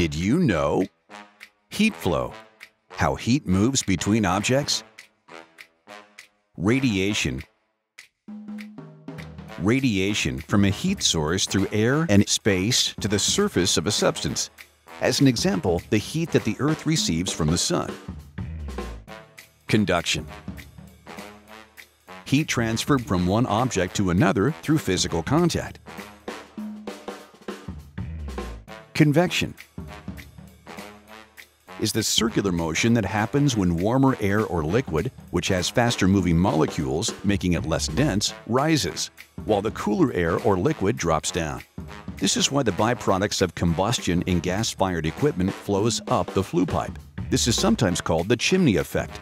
Did you know? Heat flow. How heat moves between objects. Radiation. Radiation from a heat source through air and space to the surface of a substance. As an example, the heat that the Earth receives from the Sun. Conduction. Heat transferred from one object to another through physical contact. Convection is the circular motion that happens when warmer air or liquid, which has faster moving molecules, making it less dense, rises, while the cooler air or liquid drops down. This is why the byproducts of combustion in gas-fired equipment flows up the flue pipe. This is sometimes called the chimney effect.